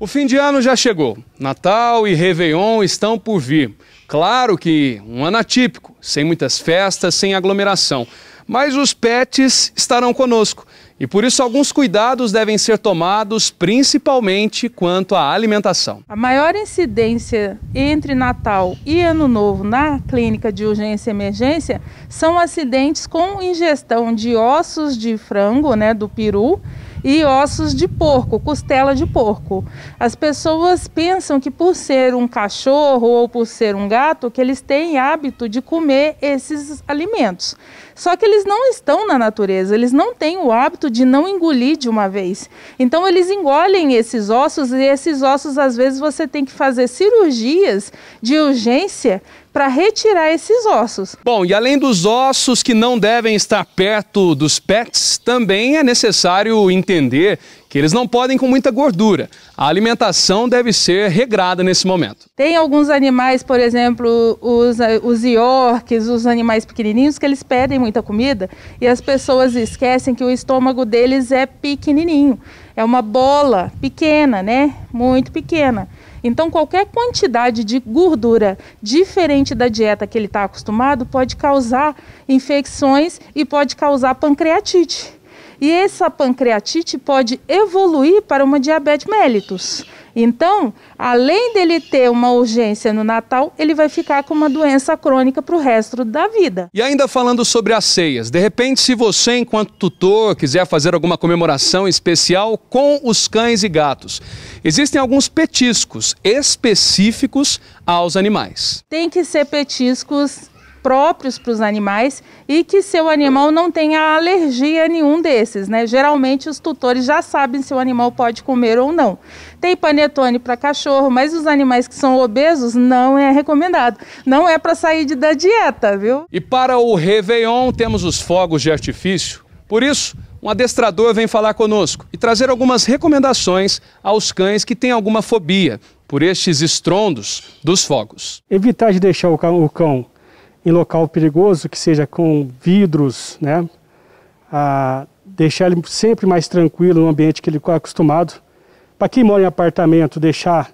O fim de ano já chegou. Natal e Réveillon estão por vir. Claro que um ano atípico, sem muitas festas, sem aglomeração. Mas os pets estarão conosco. E por isso alguns cuidados devem ser tomados, principalmente quanto à alimentação. A maior incidência entre Natal e Ano Novo na clínica de urgência e emergência são acidentes com ingestão de ossos de frango, né, do peru, e ossos de porco, costela de porco. As pessoas pensam que por ser um cachorro ou por ser um gato, que eles têm hábito de comer esses alimentos. Só que eles não estão na natureza, eles não têm o hábito de não engolir de uma vez. Então eles engolem esses ossos e esses ossos às vezes você tem que fazer cirurgias de urgência para retirar esses ossos. Bom, e além dos ossos que não devem estar perto dos pets, também é necessário entender que eles não podem com muita gordura. A alimentação deve ser regrada nesse momento. Tem alguns animais, por exemplo, os, os iorques, os animais pequenininhos, que eles pedem muita comida e as pessoas esquecem que o estômago deles é pequenininho. É uma bola pequena, né? Muito pequena. Então, qualquer quantidade de gordura diferente da dieta que ele está acostumado pode causar infecções e pode causar pancreatite. E essa pancreatite pode evoluir para uma diabetes mellitus. Então, além dele ter uma urgência no Natal, ele vai ficar com uma doença crônica para o resto da vida. E ainda falando sobre as ceias, de repente, se você, enquanto tutor, quiser fazer alguma comemoração especial com os cães e gatos, existem alguns petiscos específicos aos animais. Tem que ser petiscos próprios para os animais e que seu animal não tenha alergia a nenhum desses, né? Geralmente os tutores já sabem se o animal pode comer ou não. Tem panetone para cachorro, mas os animais que são obesos não é recomendado. Não é para sair de, da dieta, viu? E para o Réveillon temos os fogos de artifício. Por isso, um adestrador vem falar conosco e trazer algumas recomendações aos cães que têm alguma fobia por estes estrondos dos fogos. Evitar de deixar o cão, o cão em local perigoso, que seja com vidros, né? Deixar ele sempre mais tranquilo no ambiente que ele está acostumado. Para quem mora em apartamento, deixar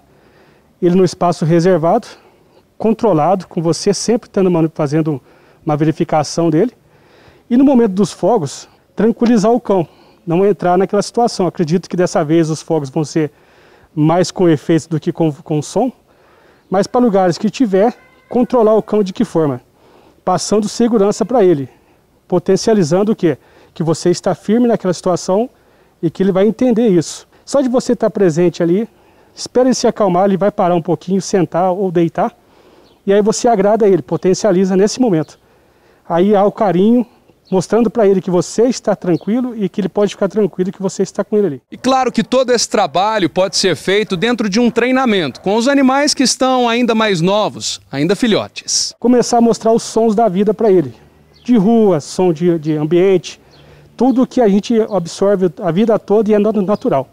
ele no espaço reservado, controlado, com você sempre estando fazendo uma verificação dele. E no momento dos fogos, tranquilizar o cão, não entrar naquela situação. Acredito que dessa vez os fogos vão ser mais com efeitos do que com, com som, mas para lugares que tiver, controlar o cão de que forma? Passando segurança para ele, potencializando o quê? Que você está firme naquela situação e que ele vai entender isso. Só de você estar presente ali, espera ele se acalmar, ele vai parar um pouquinho, sentar ou deitar, e aí você agrada ele, potencializa nesse momento. Aí há o carinho, mostrando para ele que você está tranquilo e que ele pode ficar tranquilo que você está com ele ali. E claro que todo esse trabalho pode ser feito dentro de um treinamento, com os animais que estão ainda mais novos, ainda filhotes. Começar a mostrar os sons da vida para ele, de rua, som de, de ambiente, tudo que a gente absorve a vida toda e é natural.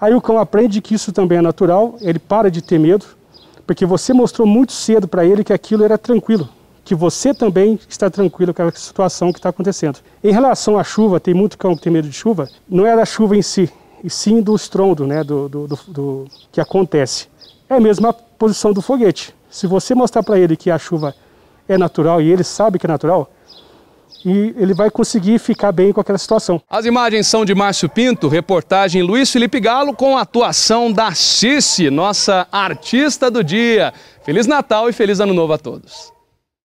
Aí o cão aprende que isso também é natural, ele para de ter medo, porque você mostrou muito cedo para ele que aquilo era tranquilo, que você também está tranquilo com a situação que está acontecendo. Em relação à chuva, tem muito cão que tem medo de chuva, não é da chuva em si, e sim do estrondo né, do, do, do, do que acontece. É a mesma posição do foguete. Se você mostrar para ele que a chuva é natural e ele sabe que é natural, e ele vai conseguir ficar bem com aquela situação. As imagens são de Márcio Pinto, reportagem Luiz Felipe Galo com a atuação da Cici, nossa artista do dia. Feliz Natal e feliz Ano Novo a todos.